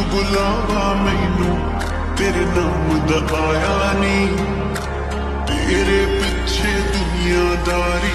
ਬੁਲਾਵਾ ਮੈਨੂੰ ਤੇਰੇ ਨਾਮ ਦਾ ਆਇਆ ਨਹੀਂ ਤੇਰੇ ਪਿੱਛੇ ਦੁਨੀਆਦਾਰੀ